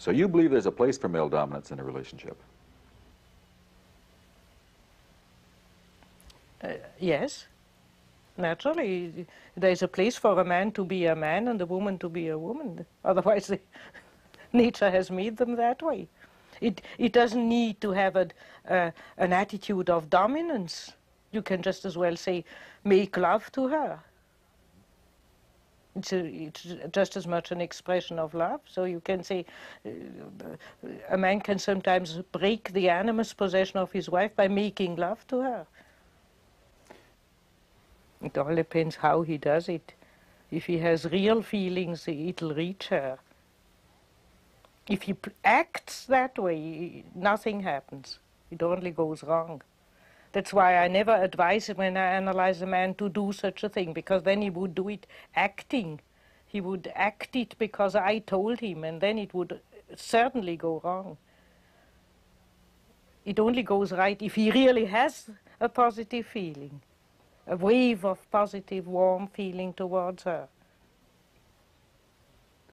So you believe there's a place for male dominance in a relationship? Uh, yes. Naturally, there's a place for a man to be a man and a woman to be a woman. Otherwise, the, nature has made them that way. It, it doesn't need to have a, uh, an attitude of dominance. You can just as well say, make love to her. It's, just as much an expression of love. So you can say uh, a man can sometimes break the animus possession of his wife by making love to her. It all depends how he does it. If he has real feelings, it'll reach her. If he acts that way, nothing happens. It only goes wrong. That's why I never advise when I analyze a man to do such a thing, because then he would do it acting. He would act it because I told him, and then it would certainly go wrong. It only goes right if he really has a positive feeling, a wave of positive, warm feeling towards her.